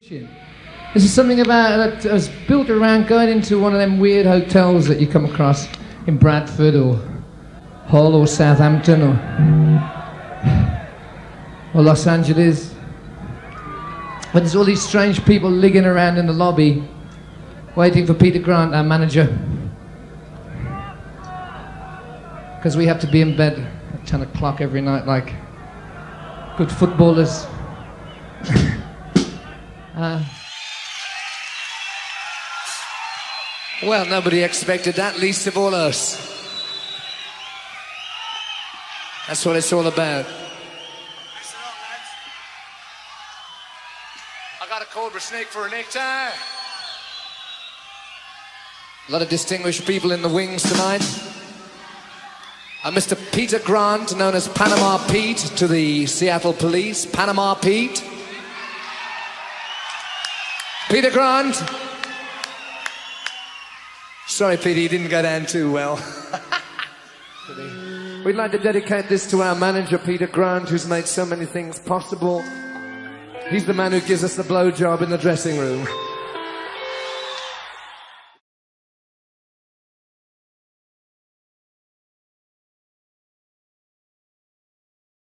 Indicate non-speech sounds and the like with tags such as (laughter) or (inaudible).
This is something about that was built around going into one of them weird hotels that you come across in Bradford or Hull or Southampton or, or Los Angeles. But there's all these strange people ligging around in the lobby waiting for Peter Grant, our manager. Because we have to be in bed at 10 o'clock every night like good footballers. Uh, Well, nobody expected that, least of all us. That's what it's all about. I got a cobra snake for a necktie. A lot of distinguished people in the wings tonight. Uh, Mr. Peter Grant, known as Panama Pete to the Seattle police. Panama Pete. Peter Grant. Sorry, Peter, you didn't go down too well. (laughs) We'd like to dedicate this to our manager, Peter Grant, who's made so many things possible. He's the man who gives us the blowjob in the dressing room.